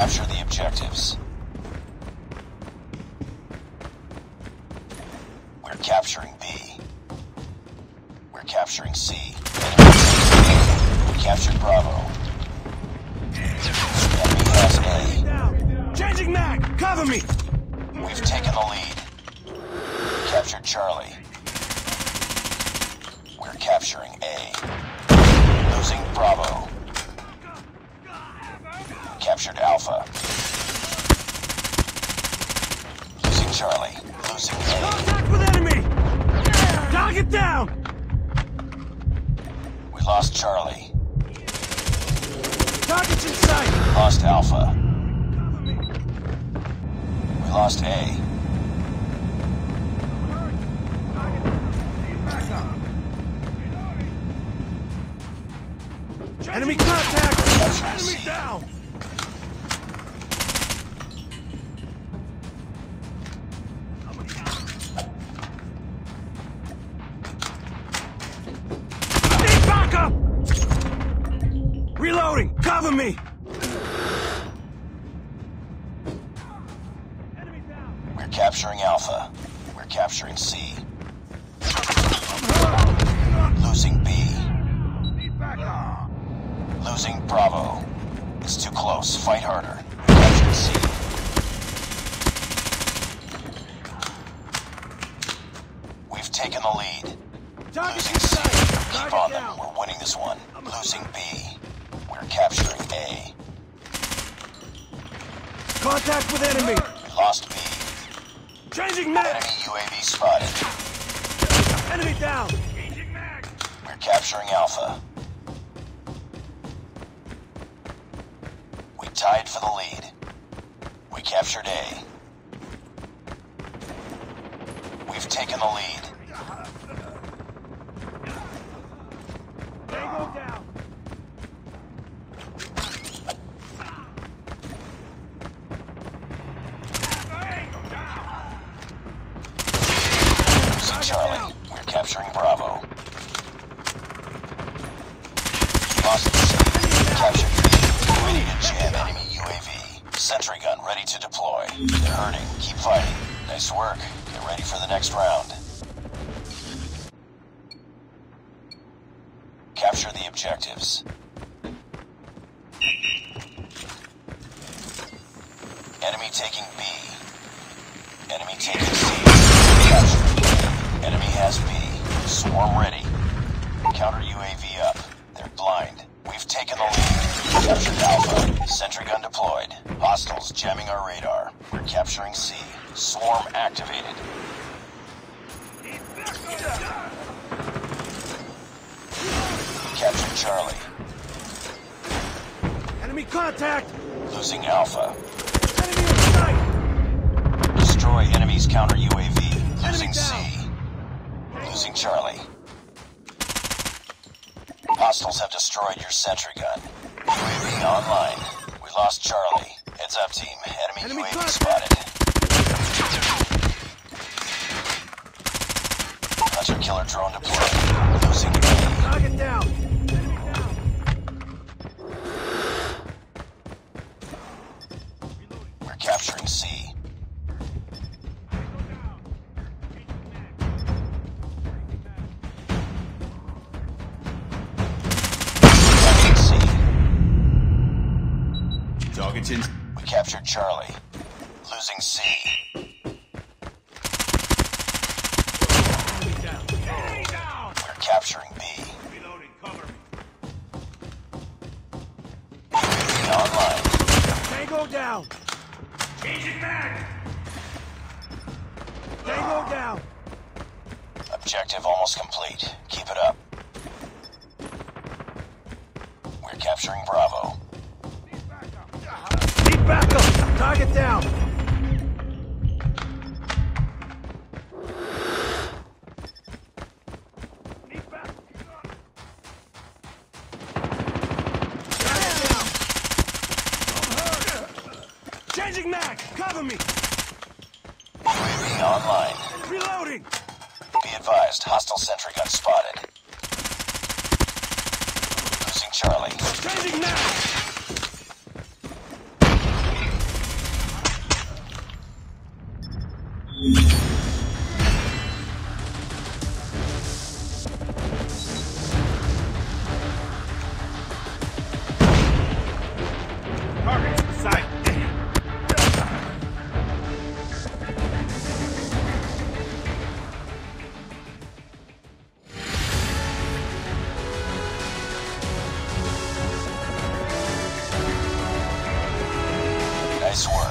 Capture the objectives. We're capturing B. We're capturing C. We captured Bravo. Enemy has A. Changing mag. Cover me. We've taken the lead. Captured Charlie. We're capturing A. Losing Bravo. Captured Alpha. Losing Charlie. Losing A. Contact with enemy. Target down. We lost Charlie. Target's in sight. Lost Alpha. We lost A. Enemy contact. Enemy down. Cover me. We're capturing Alpha. We're capturing C. Losing B. Losing Bravo. It's too close. Fight harder. C. We've taken the lead. Losing C. Keep on them. We're winning this one. Losing B. Capturing A. Contact with enemy. Lost B. Changing mag. Enemy UAV spotted. Enemy down. Changing mag. We're capturing Alpha. We tied for the lead. We captured A. We've taken the lead. Tango down. Losing Charlie. We're capturing Bravo. Lost C. Captured to jam enemy UAV. Sentry gun ready to deploy. They're hurting. Keep fighting. Nice work. Get ready for the next round. Capture the objectives. Enemy taking B. Enemy taking C. Hostiles jamming our radar. We're capturing C. Swarm activated. Captured Charlie. Enemy contact. Losing Alpha. Enemy in sight. Destroy enemy's counter UAV. Losing C. Losing Charlie. Hostiles have destroyed your sentry gun. UAV online. We lost Charlie. Heads up, team. Enemy, Enemy UAV contact. spotted. Hunter killer drone deployed. Losing A. Target down. Enemy down. We're capturing C. Captured C. Target's in. Captured Charlie. Losing C. Enemy down. Enemy down. We're capturing B. Reloading. Cover me. Online. Tango down. Changing mag. Tango down. Objective almost complete. Keep it up. We're capturing Bravo. Backup. Target down. Changing mag. Cover me. UAV online. Reloading. Be advised, hostile sentry gun spotted. Losing Charlie. Changing mag. Nice work.